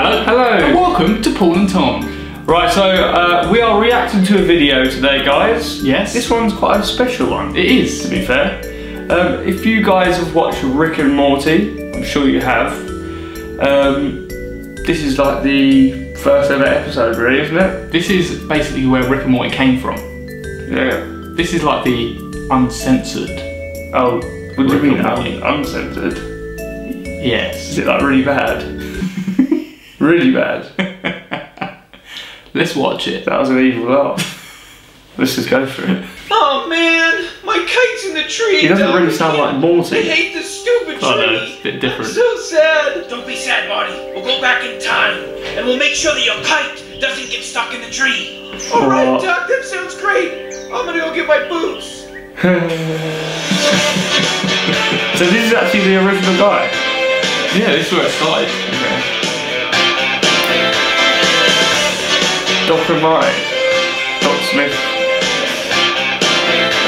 Hello. Hello. And welcome to Paul and Tom. Right, so uh, we are reacting to a video today, guys. Yes. This one's quite a special one. It is. to be fair. Um, if you guys have watched Rick and Morty, I'm sure you have. Um, this is like the first ever episode, really, isn't it? This is basically where Rick and Morty came from. Yeah. This is like the uncensored. Oh, what do you mean un- uncensored? Yes. Is it like really bad? Really bad. Let's watch it. That was an evil laugh. Let's just go for it. Oh man, my kite's in the tree. He doesn't Doug. really sound like I Morty. hate this stupid tree. Oh no, it's a bit I'm different. so sad. Don't be sad, Marty. We'll go back in time, and we'll make sure that your kite doesn't get stuck in the tree. All right, Oh. Doc, that sounds great. I'm gonna go get my boots. So this is actually the original guy. Yeah, this is where it started. Dr. Martin. Dr. Smith.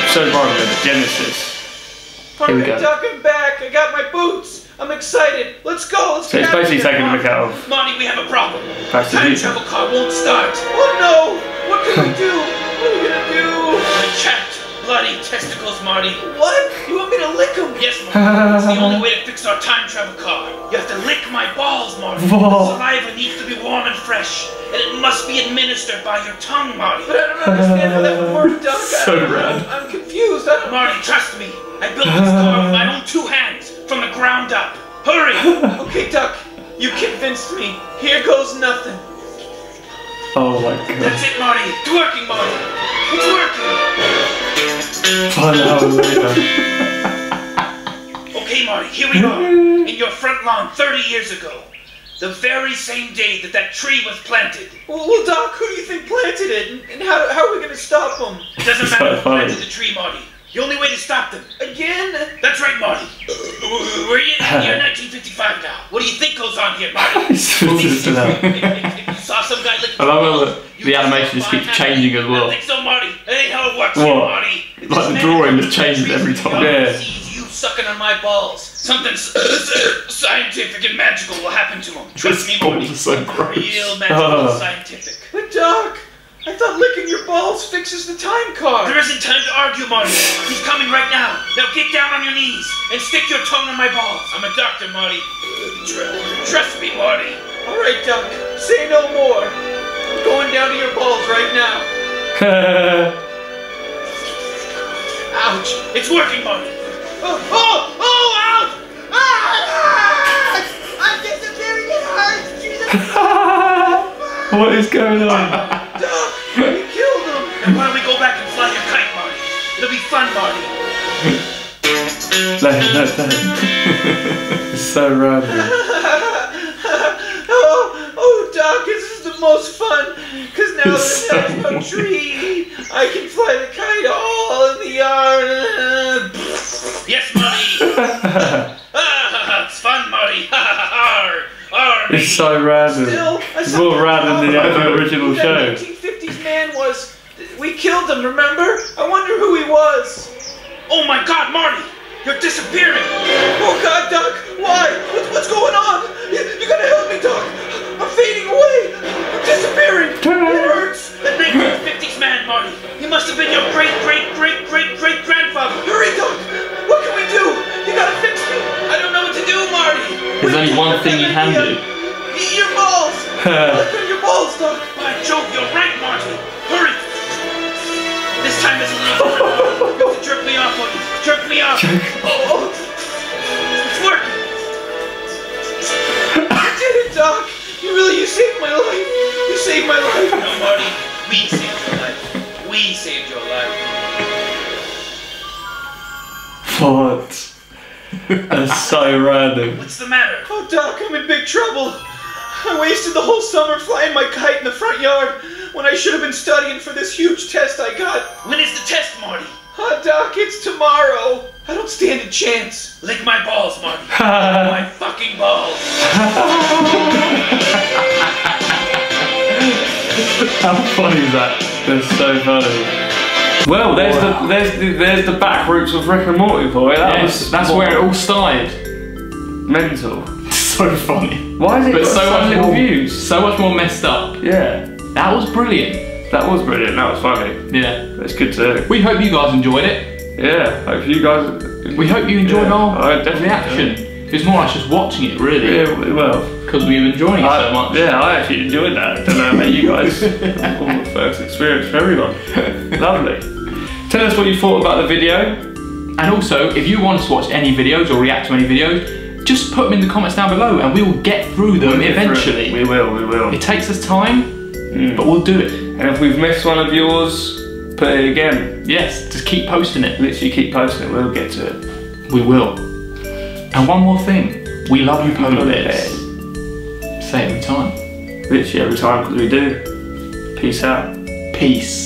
Episode 1 of Genesis. Here we go. I'm back. I got my boots. I'm excited. Let's go. Let's So get it's out of basically taking a mick out of Marty, we have a problem. The Time travel car won't start. Oh no! What can we do? What are we gonna do? Chapped, bloody testicles, Marty. What? You want me to lick them? Yes, Marty. It's the only way to fix our time travel car. You have to lick my balls, Marty. Whoa. The saliva needs to be warm and fresh, and it must be administered by your tongue, Marty. But I don't understand how that would work, Doc. I- So rad. I'm, I'm confused. I don't. Marty, trust me. I built this car with my own two hands, from the ground up. Hurry! Okay, Doc, you convinced me. Here goes nothing. Oh my god. That's it, Marty. It's working, Marty. It's working. Fun Hallelujah. Okay, Marty, here we are. In your front lawn 30 years ago. The very same day that that tree was planted. Well, well Doc, who do you think planted it? And, and how, how are we gonna stop them? It doesn't So matter who funny. planted the tree, Marty. The only way to stop them. Again? That's right, Marty. We're in the year 1955 now. What do you think goes on here, Marty? It's just if, if- if you saw some guy licking I love how the- the animation just keeps changing as well. I think so, Marty. That ain't how it works here, Marty. If Like this the drawing planted just changes every time. Yeah. sees you sucking on my balls. Something scientific and magical will happen to him. Trust me, This balls Marty. are so gross. Real magical and uh. scientific. But Doc, I thought licking your balls fixes the time card. There isn't time to argue, Marty. He's coming right now. Now get down on your knees and stick your tongue on my balls. I'm a doctor, Marty. Trust me, Marty. All right, Doc, say no more. I'm going down to your balls right now. Ouch! It's working, Marty. Oh, oh, oh, ouch! Ah! I'm disappearing, it hurts! Jesus! what is going on? Doc, you killed him! And why don't we go back and fly your kite, Marty? It'll be fun, Marty. No, no, no. it's so random. oh, oh, Doc, this is the most fun. Because now It's that there's so no tree, I can fly the kite all in the yard. Yes, Marty. Ah, it's fun, Marty. Ha ha ha. Arr, It's so random. Still, It's more random than the original That show. 1950s man was. We killed him, remember? I wonder who he was. Oh my God, Marty! You're disappearing. Oh God, Doc, why? What's, what's going on? You, you gotta help me, Doc. I'm fading away. I'm disappearing. It hurts. That 1950s man, Marty. He must have been your great, great, great, great, great grandfather. Hurry, Doc. What can we do? You gotta fix me. I don't know what to do, Marty. There's only one thing you can do. Eat your balls. Look at your balls, Doc. By Jove, you're right, Marty. Hurry. This time is a little different. You have to jerk me off, Marty. Jerk me off. Oh, It's working. you did it, Doc. You really, you saved my life. You saved my life. No, Marty. We saved your life. We saved your life. What? That's so random. What's the matter? Oh, Doc, I'm in big trouble. I wasted the whole summer flying my kite in the front yard when I should have been studying for this huge test I got. When is the test, Marty? Oh, Doc, it's tomorrow. I don't stand a chance. Lick my balls, Marty. my fucking balls. How funny is that? That's so funny. Well, there's the there's the there's the back roots of Rick and Morty for you. That Yes, was that's where it all started. mental. So so funny. Why is it But got so much little more views? So much more messed up. Yeah, That was brilliant. that was brilliant. That was funny. Yeah. That's good to. We hope you guys enjoyed it. Yeah, hope you guys. We hope you enjoyed Yeah, our I reaction. It's more like just watching it, really, Yeah, well. because we were enjoying it I, so much. Yeah, I actually enjoyed that. I don't know about you guys. The first experience for everyone. Lovely. Tell us what you thought about the video. And also, if you want us to watch any videos or react to any videos, just put them in the comments down below, and we will get through them eventually. We will, we will. It takes us time, mm. but we'll do it. And if we've missed one of yours, put it again. Yes, just keep posting it. Literally keep posting it, we'll get to it. We will. And one more thing, we love you, polar bears. Say it every time. Literally every time because we do. Peace out. Peace.